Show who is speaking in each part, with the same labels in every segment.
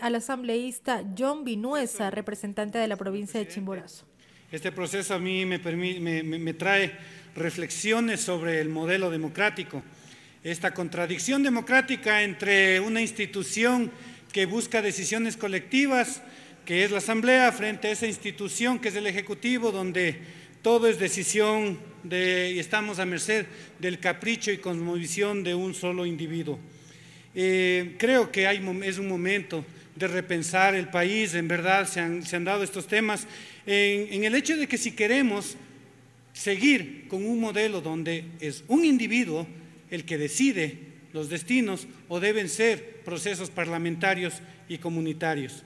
Speaker 1: al asambleísta John Vinuesa, representante de la provincia de Chimborazo.
Speaker 2: Este proceso a mí me, me, me trae reflexiones sobre el modelo democrático, esta contradicción democrática entre una institución que busca decisiones colectivas, que es la Asamblea, frente a esa institución que es el Ejecutivo, donde todo es decisión de, y estamos a merced del capricho y cosmovisión de un solo individuo. Eh, creo que hay, es un momento de repensar el país, en verdad se han, dado estos temas, en, el hecho de que si queremos seguir con un modelo donde es un individuo el que decide los destinos o deben ser procesos parlamentarios y comunitarios.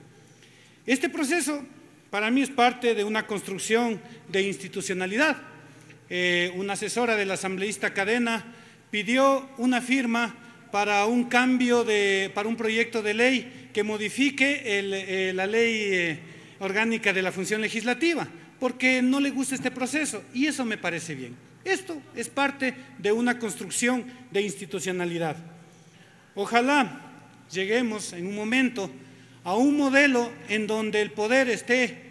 Speaker 2: Este proceso para mí es parte de una construcción de institucionalidad. Eh, una asesora del asambleísta Cadena pidió una firma para un cambio de, para un proyecto de ley que modifique eh, la ley eh, orgánica de la función legislativa, porque no le gusta este proceso y eso me parece bien. Esto es parte de una construcción de institucionalidad. Ojalá lleguemos en un momento a un modelo en donde el poder esté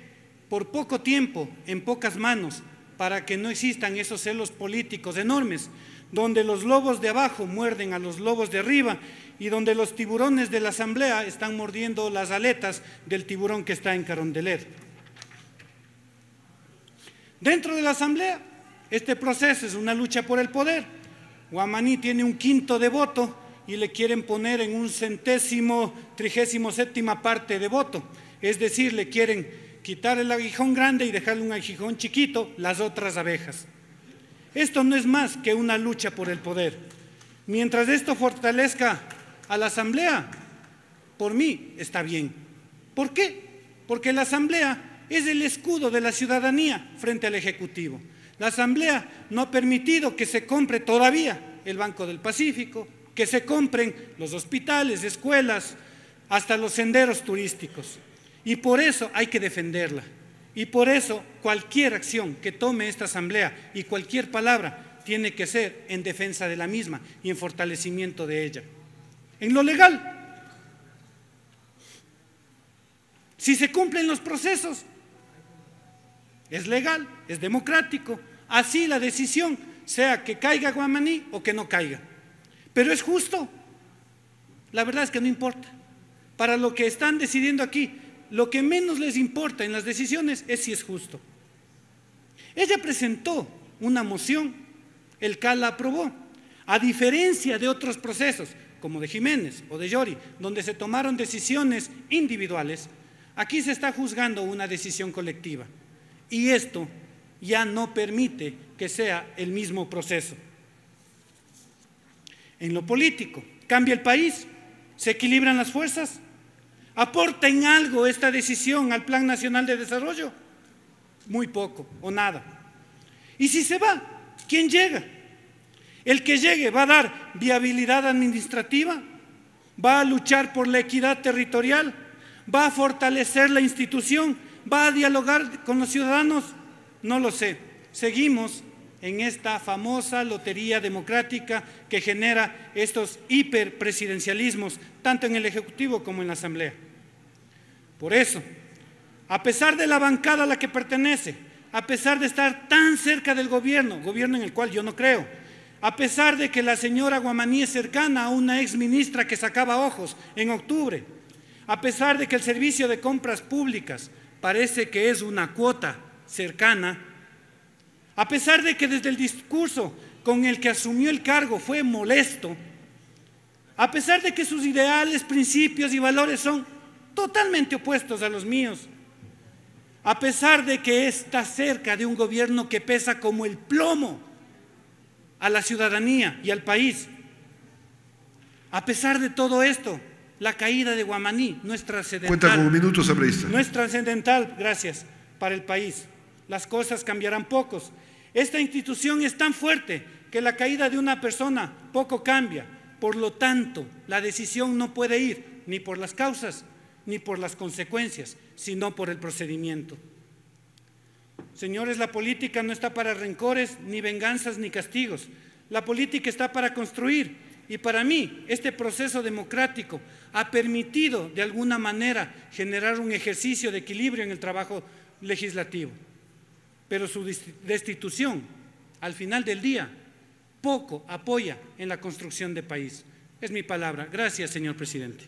Speaker 2: por poco tiempo en pocas manos para que no existan esos celos políticos enormes, donde los lobos de abajo muerden a los lobos de arriba y donde los tiburones de la asamblea están mordiendo las aletas del tiburón que está en Carondelet. Dentro de la asamblea, este proceso es una lucha por el poder. Guamaní tiene un quinto de voto y le quieren poner en un centésimo, trigésimo séptima parte de voto. Es decir, le quieren quitar el aguijón grande y dejarle un aguijón chiquito, las otras abejas. Esto no es más que una lucha por el poder. Mientras esto fortalezca a la Asamblea, por mí está bien. ¿Por qué? Porque la Asamblea es el escudo de la ciudadanía frente al Ejecutivo. La Asamblea no ha permitido que se compre todavía el Banco del Pacífico, que se compren los hospitales, escuelas, hasta los senderos turísticos. Y por eso hay que defenderla. Y por eso cualquier acción que tome esta Asamblea y cualquier palabra tiene que ser en defensa de la misma y en fortalecimiento de ella. En lo legal, si se cumplen los procesos, es legal, es democrático. Así la decisión, sea que caiga Guamaní o que no caiga. Pero es justo. La verdad es que no importa. Para lo que están decidiendo aquí, lo que menos les importa en las decisiones es si es justo. Ella presentó una moción, el CAL la aprobó, a diferencia de otros procesos, como de Jiménez o de Llori, donde se tomaron decisiones individuales, aquí se está juzgando una decisión colectiva. Y esto ya no permite que sea el mismo proceso. En lo político, cambia el país, se equilibran las fuerzas, ¿Aporta en algo esta decisión al Plan Nacional de Desarrollo? Muy poco o nada. Y si se va, ¿quién llega? El que llegue va a dar viabilidad administrativa, va a luchar por la equidad territorial, va a fortalecer la institución, va a dialogar con los ciudadanos. No lo sé. Seguimos en esta famosa lotería democrática que genera estos hiperpresidencialismos, tanto en el Ejecutivo como en la Asamblea. Por eso, a pesar de la bancada a la que pertenece, a pesar de estar tan cerca del gobierno, gobierno en el cual yo no creo, a pesar de que la señora Guamaní es cercana a una ex ministra que sacaba ojos en octubre, a pesar de que el servicio de compras públicas parece que es una cuota cercana, a pesar de que desde el discurso con el que asumió el cargo fue molesto, a pesar de que sus ideales, principios y valores son totalmente opuestos a los míos. A pesar de que está cerca de un gobierno que pesa como el plomo a la ciudadanía y al país. A pesar de todo esto, la caída de Guamaní no es trascendental.
Speaker 3: Cuenta como minutos,
Speaker 2: No es trascendental, gracias, para el país. Las cosas cambiarán pocos. Esta institución es tan fuerte que la caída de una persona poco cambia. Por lo tanto, la decisión no puede ir ni por las causas ni por las consecuencias, sino por el procedimiento. Señores, la política no está para rencores, ni venganzas, ni castigos. La política está para construir Y para mí, este proceso democrático ha permitido de alguna manera generar un ejercicio de equilibrio en el trabajo legislativo. Pero su destitución, al final del día, poco apoya en la construcción de país. Es mi palabra. Gracias, señor presidente.